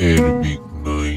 Air Việt người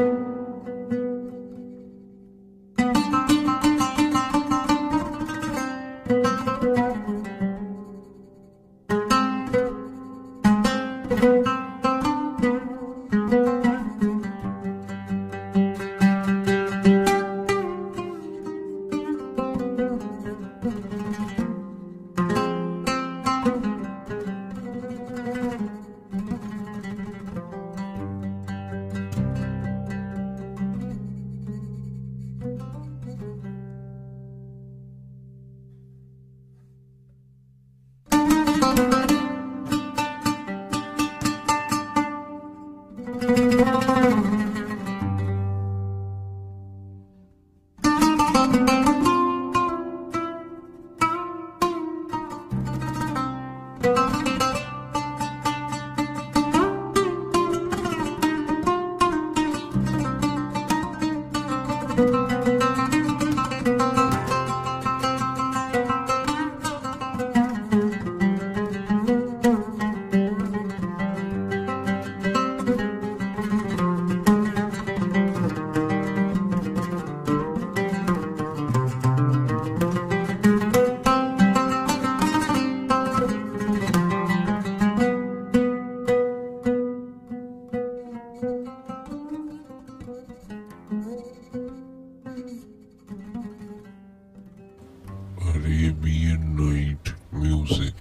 Caribbean night music.